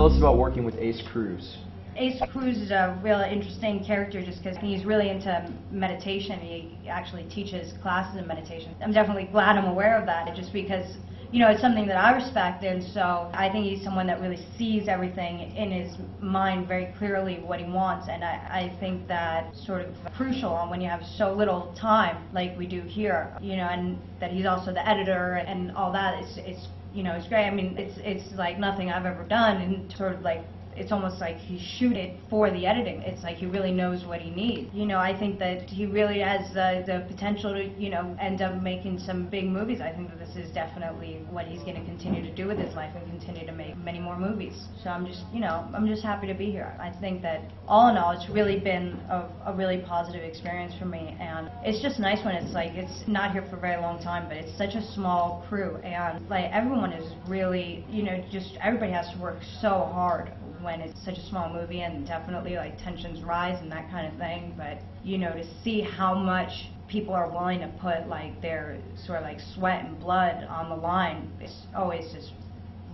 tell us about working with Ace Cruz. Ace Cruz is a real interesting character just because he's really into meditation. He actually teaches classes in meditation. I'm definitely glad I'm aware of that just because, you know, it's something that I respect and so I think he's someone that really sees everything in his mind very clearly what he wants and I, I think that sort of crucial when you have so little time like we do here, you know, and that he's also the editor and all that. It's, it's you know, it's great. I mean, it's, it's like nothing I've ever done and sort of like it's almost like he shoot it for the editing. It's like he really knows what he needs. You know, I think that he really has the, the potential to, you know, end up making some big movies. I think that this is definitely what he's going to continue to do with his life and continue to make many more movies. So I'm just, you know, I'm just happy to be here. I think that all in all, it's really been a, a really positive experience for me. And it's just nice when it's like, it's not here for a very long time, but it's such a small crew. And like everyone is really, you know, just everybody has to work so hard when it's such a small movie and definitely like tensions rise and that kind of thing but you know to see how much people are willing to put like their sort of like sweat and blood on the line it's always just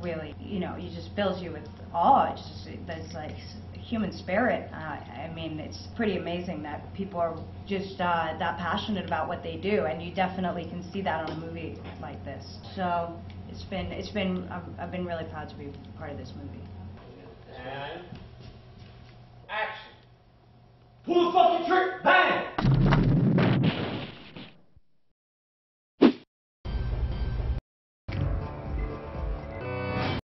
really you know it just fills you with awe. It's just that's like human spirit. Uh, i mean it's pretty amazing that people are just uh, that passionate about what they do and you definitely can see that on a movie like this. So it's been it's been I've, I've been really proud to be part of this movie Pull the fucking trigger!